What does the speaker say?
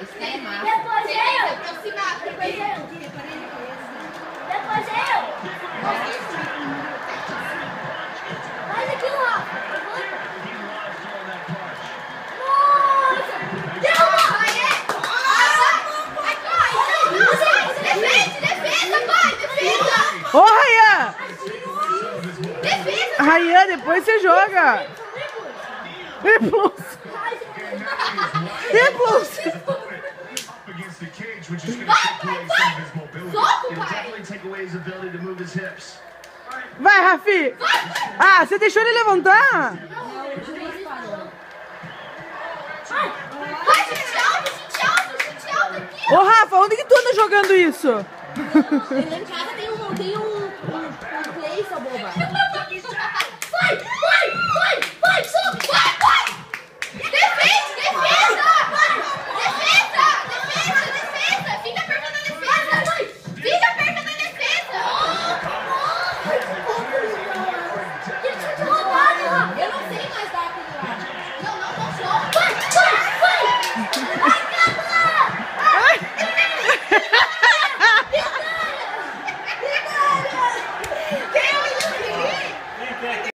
Isso daí é massa. Depois Você eu. se aproximar Depois eu. Depois eu. Faz aquilo, Rafa. Ô, Rayan! Defesa. Rayan, depois você joga. E plus which is going to take away some of his mobility. It'll definitely take away his ability to move his hips. Vai, Rafi! Ah, você deixou ele levantar? Não, eu tirei parou. Vai, gente alto, gente alto, gente alto! aqui! Ô, Rafa, onde que tu anda jogando isso? Lá em casa tem um, tem um, um, um play, sua boba.